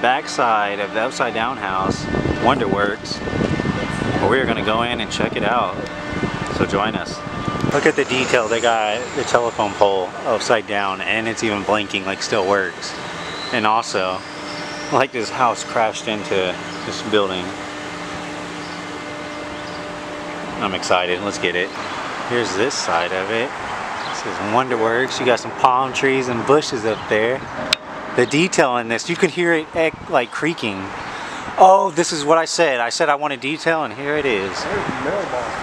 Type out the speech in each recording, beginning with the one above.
back side of the Upside Down House, Wonderworks. We are going to go in and check it out. So join us. Look at the detail. They got the telephone pole upside down and it's even blinking like still works. And also, like this house crashed into this building. I'm excited. Let's get it. Here's this side of it. This is Wonderworks. You got some palm trees and bushes up there. The detail in this, you can hear it like creaking. Oh, this is what I said. I said I want a detail, and here it is.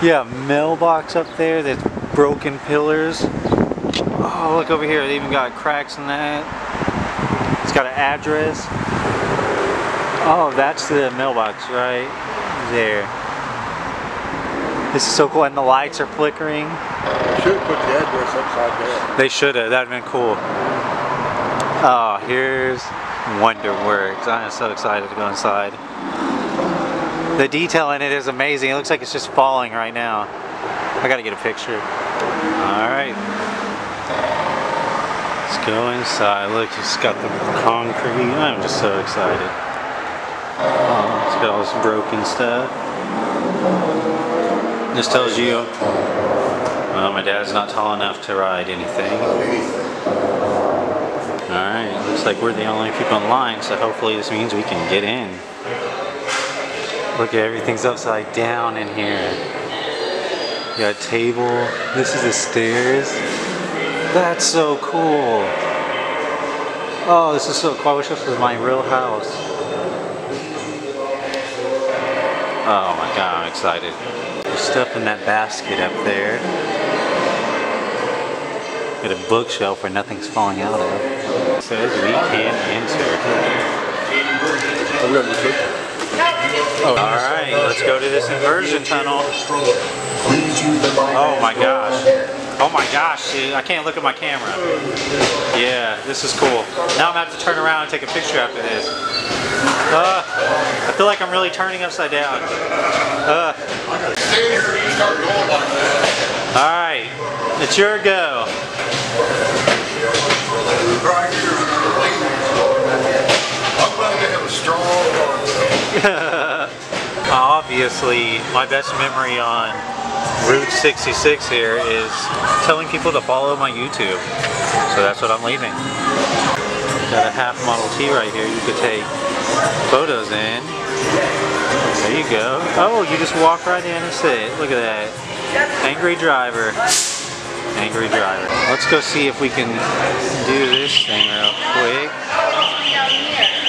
Yeah, mailbox up there. That's broken pillars. Oh, look over here. They even got cracks in that. It's got an address. Oh, that's the mailbox right there. This is so cool, and the lights are flickering. Should have put the address upside down. They should have. That'd been cool. Oh, here's Wonderworks. I am so excited to go inside. The detail in it is amazing. It looks like it's just falling right now. I gotta get a picture. All right. Let's go inside. Look, it's got the concrete. I'm just so excited. Oh, it's got all this broken stuff. This tells you, well, my dad's not tall enough to ride anything. Alright, looks like we're the only people in line, so hopefully this means we can get in. Look at everything's upside down in here. You got a table. This is the stairs. That's so cool. Oh, this is so cool. I wish this was my real house. Oh my god, I'm excited. There's stuff in that basket up there. Got a bookshelf where nothing's falling out of. Says we can enter. Be quick. Alright, let's go to this inversion tunnel. Oh my gosh. Oh my gosh, I can't look at my camera. Yeah, this is cool. Now I'm gonna have to turn around and take a picture after this. Uh, I feel like I'm really turning upside down. Uh, Alright, it's your go. Right here. I'm glad to have a strong arm. Obviously, my best memory on Route 66 here is telling people to follow my YouTube. So that's what I'm leaving. Got a half Model T right here you could take photos in. There you go. Oh, you just walk right in and sit. Look at that. Angry driver. Angry driver. Let's go see if we can do this thing real quick.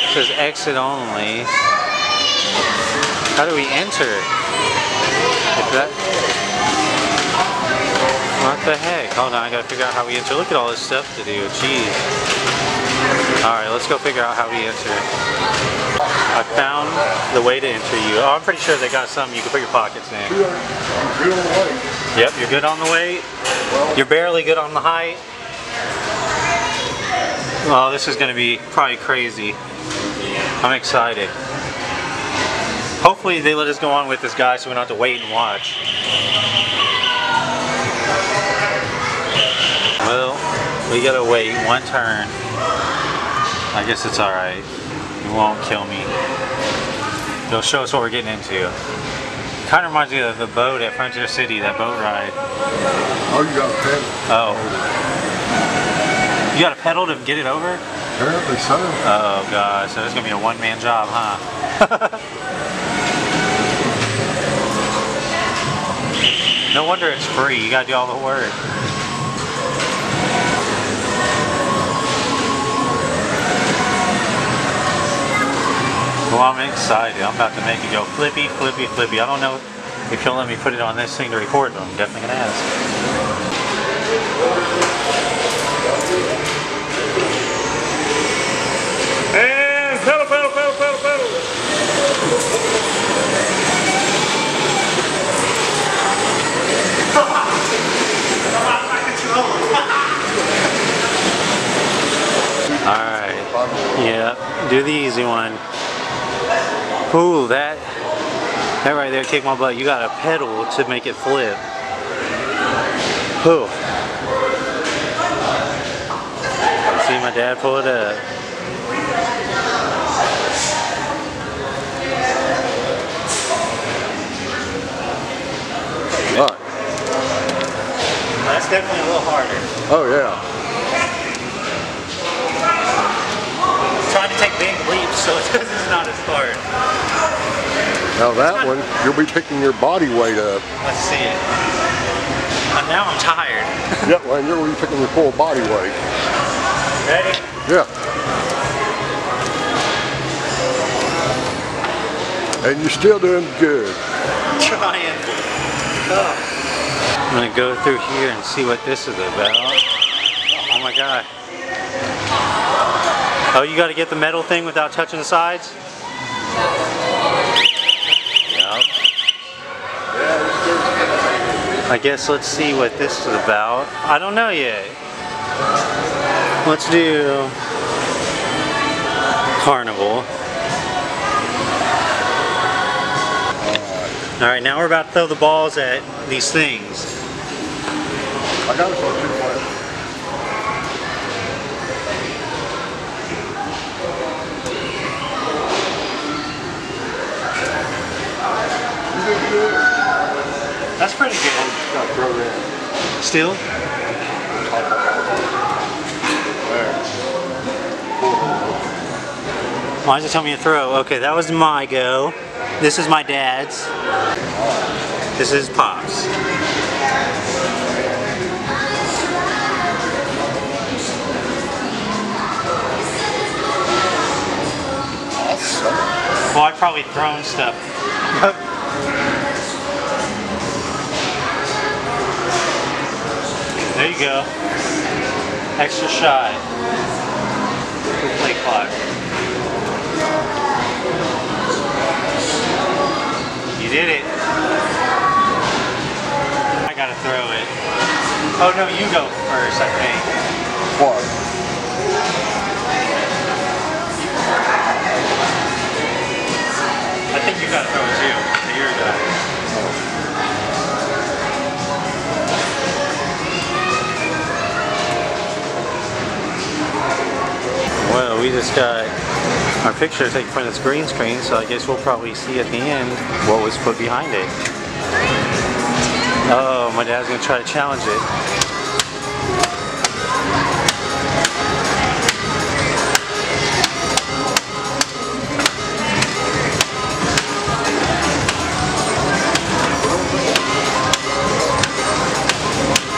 It says exit only. How do we enter? If that. What the heck? Hold on, I gotta figure out how we enter. Look at all this stuff to do. Jeez. Alright, let's go figure out how we enter. I found the way to enter you. Oh, I'm pretty sure they got something you can put your pockets in. Good on good on the way. Yep, you're good on the weight. You're barely good on the height. Oh, this is gonna be probably crazy. I'm excited. Hopefully they let us go on with this guy so we don't have to wait and watch. Well, we gotta wait one turn. I guess it's alright. It won't kill me. They'll show us what we're getting into. Kind of reminds me of the boat at Frontier City, that boat ride. Oh, you got a pedal. Oh. You got a pedal to get it over? Apparently so. Oh god, so it's gonna be a one-man job, huh? no wonder it's free. You gotta do all the work. Well, I'm excited. I'm about to make it go flippy, flippy, flippy. I don't know if you'll let me put it on this thing to record, but I'm definitely gonna ask. to kick my butt. You got to pedal to make it flip. Whew. See my dad pull it up. Fuck. That's definitely a little harder. Oh yeah. trying to take big leaps, so it's not as hard. Now that one, you'll be picking your body weight up. Let's see it. Uh, now I'm tired. Yeah, well, and you're gonna be picking your full body weight. Ready? Yeah. And you're still doing good. Trying. I'm gonna go through here and see what this is about. Oh my god. Oh, you gotta get the metal thing without touching the sides? Yep. I guess let's see what this is about. I don't know yet. Let's do carnival. All right, now we're about to throw the balls at these things. I got it for two players. You did good. That's pretty good. Got to throw that. Still? Why does it tell me to throw? Okay, that was my go. This is my dad's. This is Pop's. Well, I've probably thrown stuff. there you go. Extra shy. Good play clock. You did it. I gotta throw it. Oh no, you go first, I think. What? I think you gotta throw it too. Well, we just got our picture taken from this green screen, so I guess we'll probably see at the end what was put behind it. Oh, my dad's gonna try to challenge it.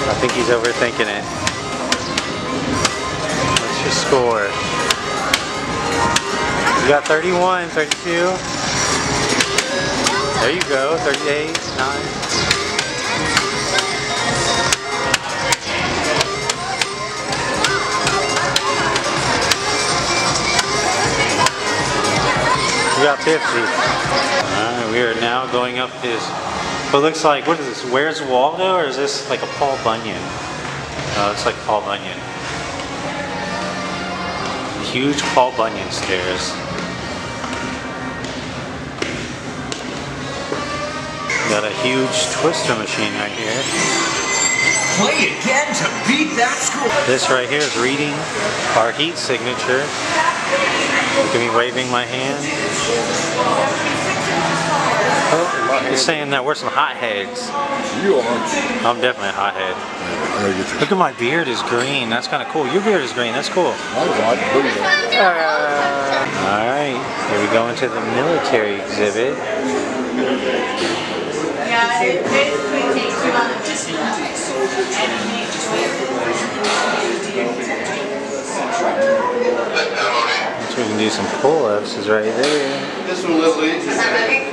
I think he's overthinking it. What's your score? You got 31, 32. There you go, 38, 9. You got 50. Alright, we are now going up this. What looks like, what is this? Where's Waldo or is this like a Paul Bunyan? Oh, it's like Paul Bunyan. Huge Paul Bunyan stairs. Got a huge twister machine right here. Play again to beat that score. This right here is reading our heat signature. Look at me waving my hand. Oh, my You're saying that we're some hotheads. You are. I'm definitely a hothead. I Look at my beard is green. That's kind of cool. Your beard is green. That's cool. I like blue. All right, here we go into the military exhibit. Yeah, it basically takes you on a mission and it makes So we can do some pull-ups is right there. This one, little easy. Hey,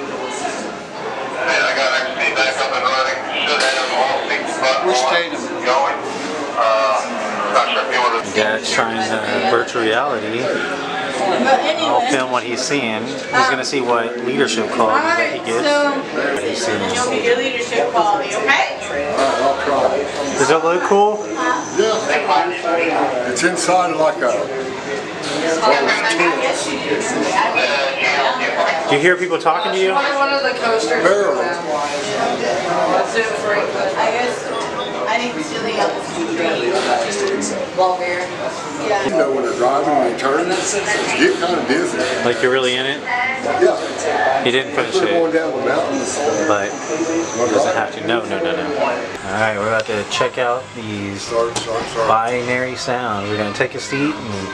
I got XP back up and running. Should have all six buttons. Where's Tatum? Going. Uh, not sure if you want to. Dad's trying uh, virtual reality. But I'll film what he's seeing. He's gonna see what leadership quality that he gets. so He's seeing. you'll get your leadership quality, okay? Does it look cool? Yeah. It's inside like a do. You hear people talking to you? One I think silly on the street. Long beer. You Yeah. know when they're driving and they turn, you get kind of dizzy. Like you're really in it? Yeah. He didn't finish We're going it, down the mountain. but he doesn't have to. No, no, no, no. Alright, we're about to check out these Sorry, sorry, sorry. binaural sounds. We're going to take a seat and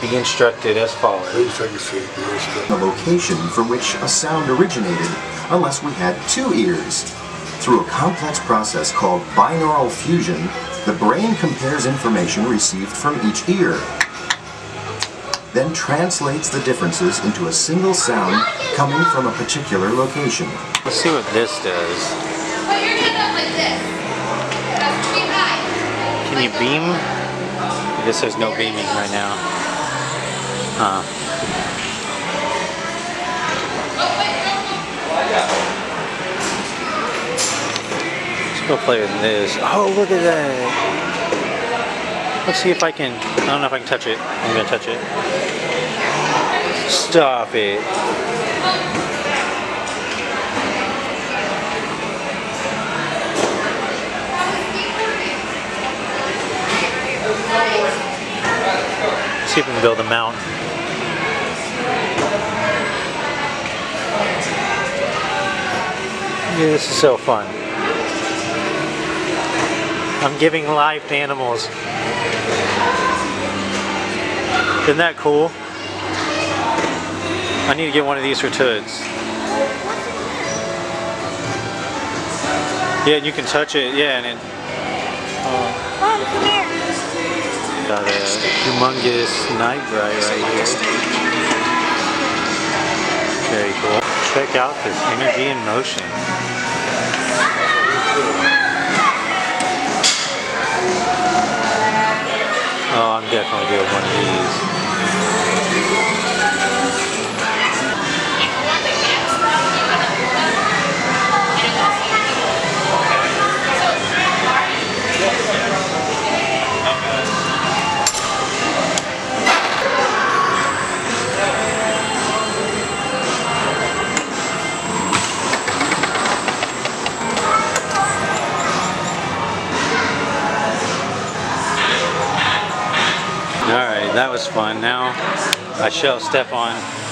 be instructed as follows. Take a seat. The location from which a sound originated unless we had two ears. Through a complex process called binaural fusion, the brain compares information received from each ear, then translates the differences into a single sound coming from a particular location. Let's see what this does. Put your hand up like this. That's too high. Can you beam? I guess there's no beaming right now. Huh. Let's go play with this. Oh, look at that. Let's see if I can. I don't know if I can touch it. I'm gonna touch it. Stop it. See if we can build a mount. Yeah, this is so fun. I'm giving life to animals. Isn't that cool? I need to get one of these for Toods. Yeah, you can touch it. Yeah, and it. Mom, come here. Got a humongous Lite-Brite right here. Very cool. Check out this energy in motion. Oh, I'm definitely doing one of these. Shall step on.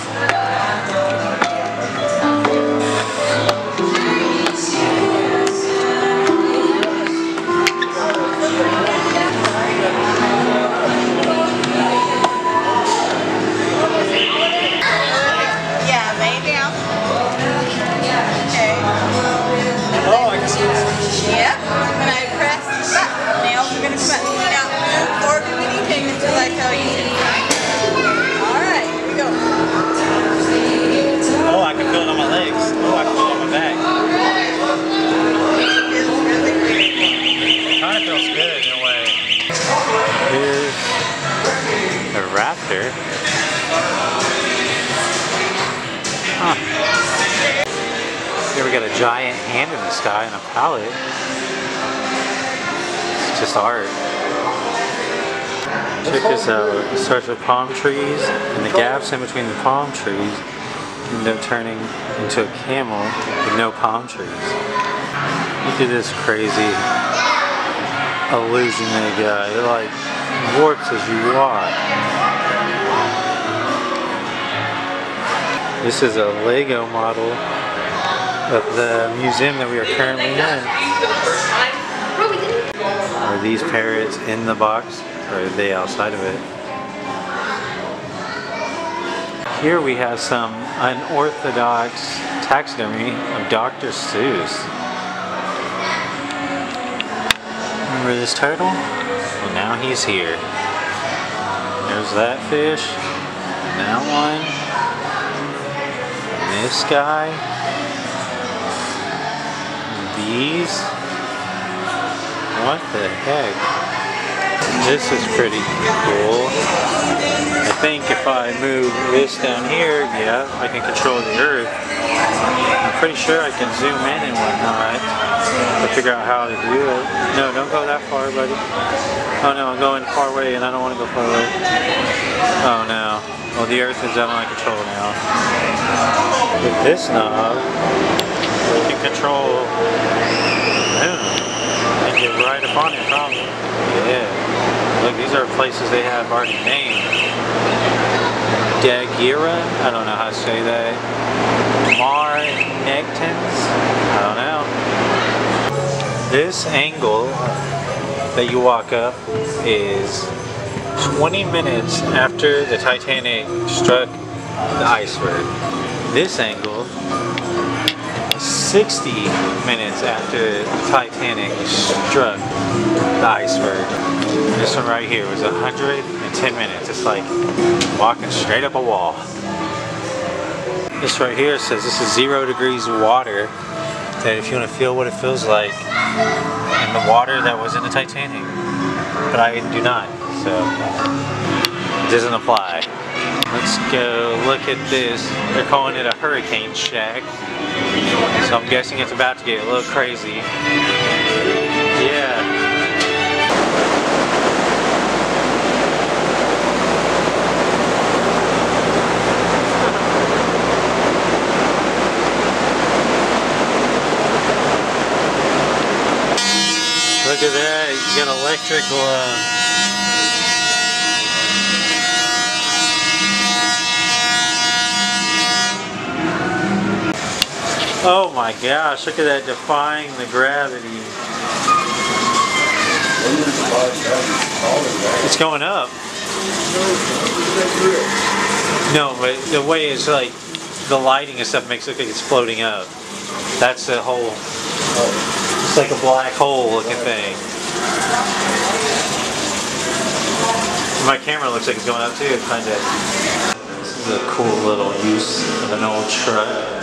Of feels good in a way. Here's a raptor. Huh. Here we got a giant hand in the sky and a palette. It's just art. Check this out. It starts with palm trees and the gaps in between the palm trees end up turning into a camel with no palm trees. Look at this crazy they got. It like warps as you walk. This is a Lego model of the museum that we are currently in. Are these parrots in the box or are they outside of it? Here we have some unorthodox taxidermy of Dr. Seuss. Remember this turtle? Well, now he's here. There's that fish. That one. This guy. These. What the heck? This is pretty cool. I think if I move this down here, yeah, I can control the earth. I'm pretty sure I can zoom in and whatnot to figure out how to do it. No, don't go that far, buddy. Oh no, I'm going far away and I don't want to go far away. Oh no. Well, the earth is out of my control now. With this knob, we can control moon and get right up on it probably. Yeah. Look, these are places they have already named. Dagira, I don't know how to say that. Mar Nectans, I don't know. This angle that you walk up is 20 minutes after the Titanic struck the iceberg. This angle 60 minutes after the Titanic struck the iceberg. This one right here was 110 minutes. It's like walking straight up a wall. This right here says this is zero degrees water. That if you want to feel what it feels like in the water that was in the Titanic. But I do not, so it doesn't apply. Let's go look at this. They're calling it a hurricane shack. So I'm guessing it's about to get a little crazy. Yeah. Look at that, you got electrical uh, Oh my gosh, look at that defying the gravity. It's going up. No, but the way it's like the lighting and stuff makes it look like it's floating up. That's the whole it's like a black hole looking thing. My camera looks like it's going up too, kinda. This is a cool little use of an old truck.